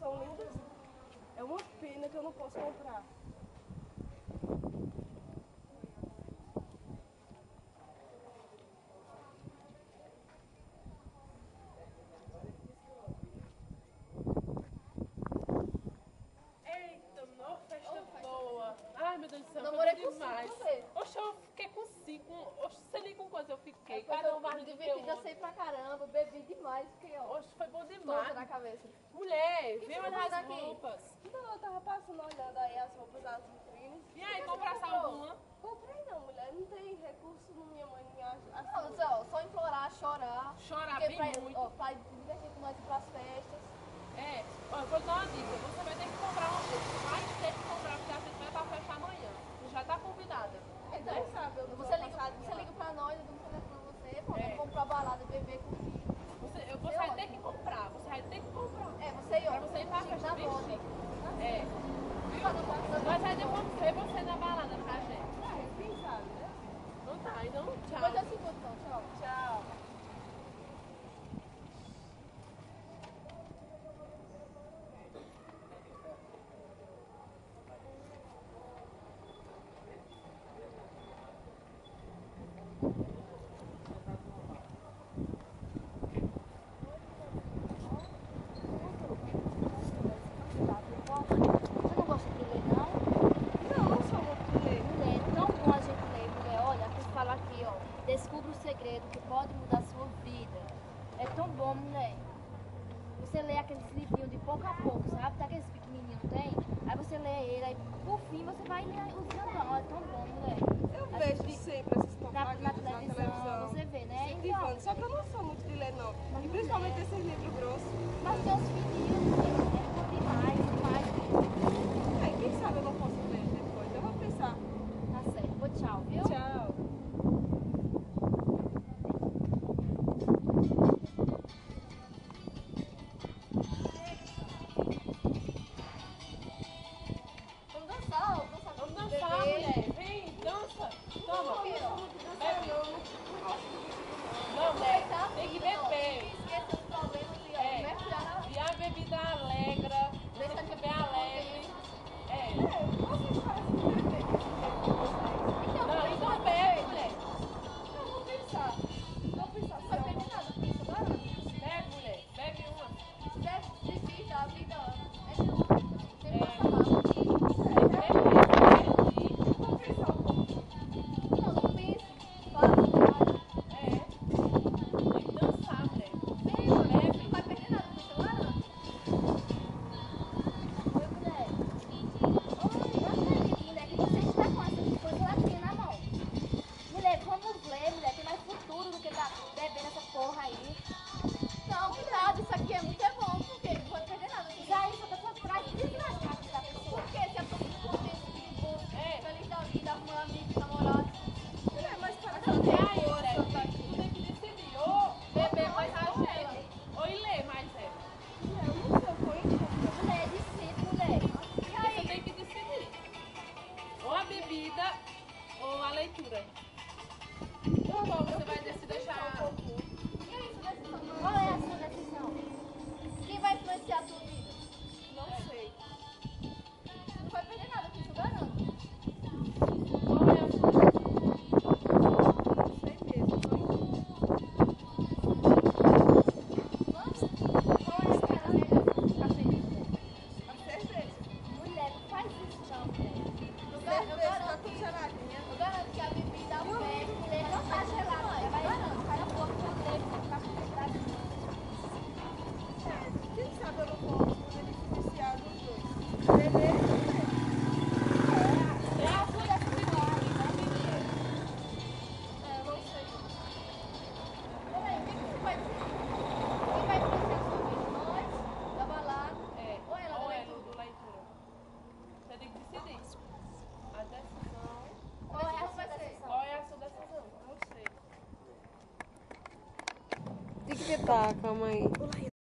são lindas. É uma pena que eu não posso comprar. eu fiquei. É, foi cada um mais divertido, eu sei pra caramba, bebi demais, que ó. Oxe, foi bom demais. na cabeça. Mulher, viu as aqui? roupas? então eu tava passando olhando aí as roupas das vitrines. E aí, comprasse alguma? Comprei não, mulher, não tem recurso, minha mãe me ajuda. Ah, assim, não, só, só implorar, chorar. Chorar bem pra, muito. Ó, pra divertir com nós pras festas. É, ó, eu vou dar uma dica, você vai ter que comprar uma balada, beber com você lê aqueles livrinhos de pouco a pouco, sabe? Tá aqueles pequenininhos, não tem? Aí você lê ele, aí por fim você vai ler os grandão. Olha, tão bom, mulher. Eu vejo gente, sempre essas propagandas na, na, televisão, na televisão. Você vê, né? Sempre então, só que eu não sou muito de ler, não. Mas e principalmente é. esses livros grossos. Mas tem os fininhos. Tá, calma aí.